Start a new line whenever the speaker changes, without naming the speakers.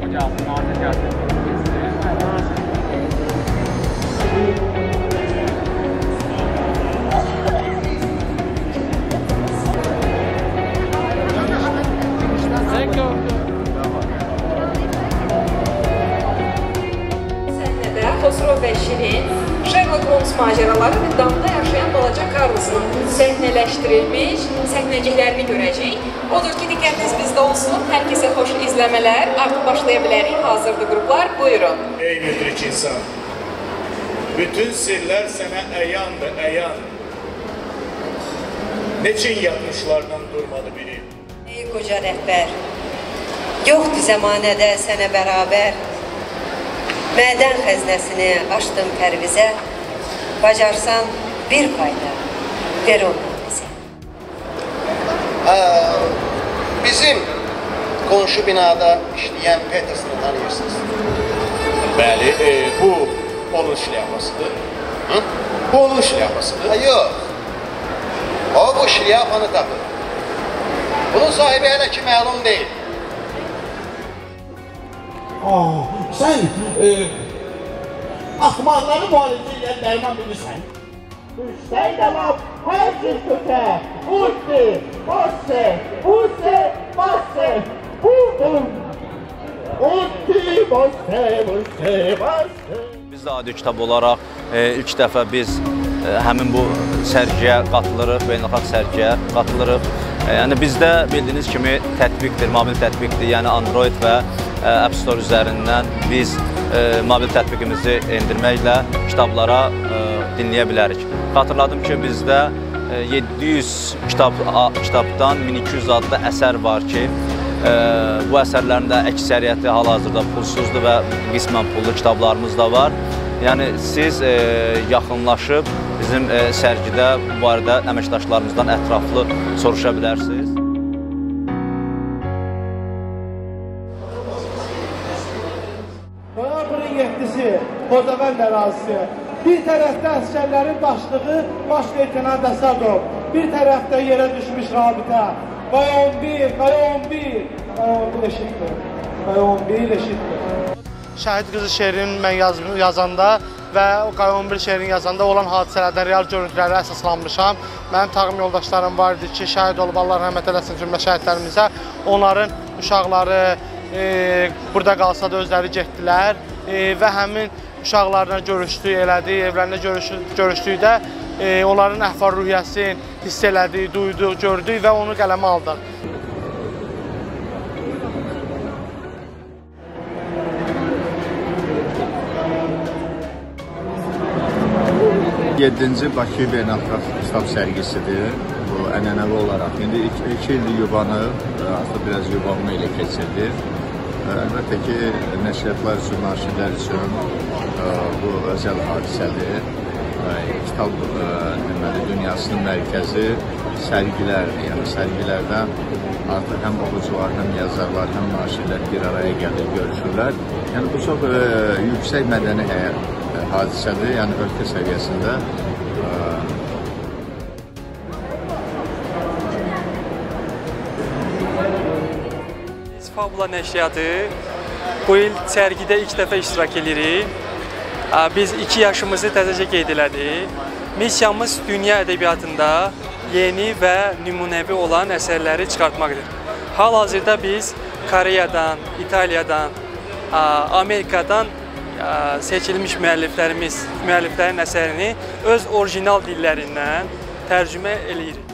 Hocam, nazik yardım. Cosro Sherlock Holmes macəraları və damda yaşayan balaca Karlsın səhnələşdirilmiş səhnəciklərini görəcəyik. Odur ki, diqqətiniz bizdə olsun. Hər kəsə xoş izləmələr. Artıq başlaya bilərik. Hazırdır qruplar. Buyurun.
Ey müdrik insan, bütün sirler sana əyandır, əyan. Neçin yatmışlardan durmadı biri.
Ey qoca rəhbər, yoxdur zəmanədə sənə bərabər. Mədən xəzinəsini açdım pərvizə, bacarsan bir payda ver onu bizə.
Bizim qonşu binada işləyən Petersonu tanıyırsınız.
Bəli, e, bu onun şlyapasıdır.
Hı?
Bu onun şlyapasıdır.
Ha, yox. O bu şlyapanı tapır. Bunun sahibi hələ ki məlum deyil.
Ah, sən e, axmaqları müalicə edən dərman bilirsən. Düşsən də lap hər cür kötə, usti, basse, usti, basse, vurdum. Usti, basse, usti, basse.
Biz də audio kitab olaraq e, ilk dəfə biz e, həmin bu sərgiyə qatılırıq, beynəlxalq sərgiyə qatılırıq. E, yəni bizdə bildiyiniz kimi tətbiqdir, mobil tətbiqdir. Yəni Android və App Store üzərindən biz mobil tətbiqimizi endirməklə kitablara dinləyə bilərik. Xatırladım ki, bizdə e, 700 kitab kitabdan 1200 adlı əsər var ki, bu əsərlərin də əksəriyyəti hal-hazırda pulsuzdur və qismən pullu kitablarımız da var. Yəni siz e, yaxınlaşıb bizim e, sərgidə bu barədə əməkdaşlarımızdan ətraflı soruşa bilərsiniz.
7-si Xocavənd ərazisi. Bir tərəfdə əsgərlərin başlığı Baş Leytenant Əsadov, bir tərəfdə yerə düşmüş rabitə. Qaya 11, Qaya 11, Qaya 11 eşitdir. Qaya 11 eşitdir.
Şəhid qızı şeirini mən yaz yazanda və Qaya 11 şeirini yazanda olan hadisələrdən real görüntülərə əsaslanmışam. Mənim tağım yoldaşlarım var idi ki, şəhid olub Allah rəhmət eləsin cümlə şəhidlərimizə. Onların uşaqları e, burada qalsa da özləri getdilər e, və həmin uşaqlarla görüşdük, elədik, evlərində görüşdük, görüşdükdə e, onların əhval-ruhiyyəsini hiss elədik, duyduq, gördük və onu qələmə aldıq.
7-ci Bakı Beynəlxalq Kitab sərgisidir. Bu ənənəvi olaraq indi 2 ildir yubanıb, artıq biraz yubanma ilə keçirdi. Əlbəttə ki, nəşriyyatlar üçün, naşirlər üçün ə, bu özəl hadisədir. Ə, Kitab ə, deməli dünyasının mərkəzi sərgilər, yəni sərgilərdə artıq həm oxucular, həm yazarlar, həm naşirlər bir araya gəlir, görüşürlər. Yəni bu çox yüksək mədəni həyat hadisədir, yəni ölkə səviyyəsində
Fabula nəşriyyatı bu il sərgidə ilk dəfə iştirak edirik. Biz 2 yaşımızı təzəcə qeyd elədik. Missiyamız dünya ədəbiyyatında yeni və nümunəvi olan əsərləri çıxartmaqdır. Hal-hazırda biz Koreyadan, İtaliyadan, Amerikadan seçilmiş müəlliflərimiz, müəlliflərin əsərini öz orijinal dillərindən tərcümə eləyirik.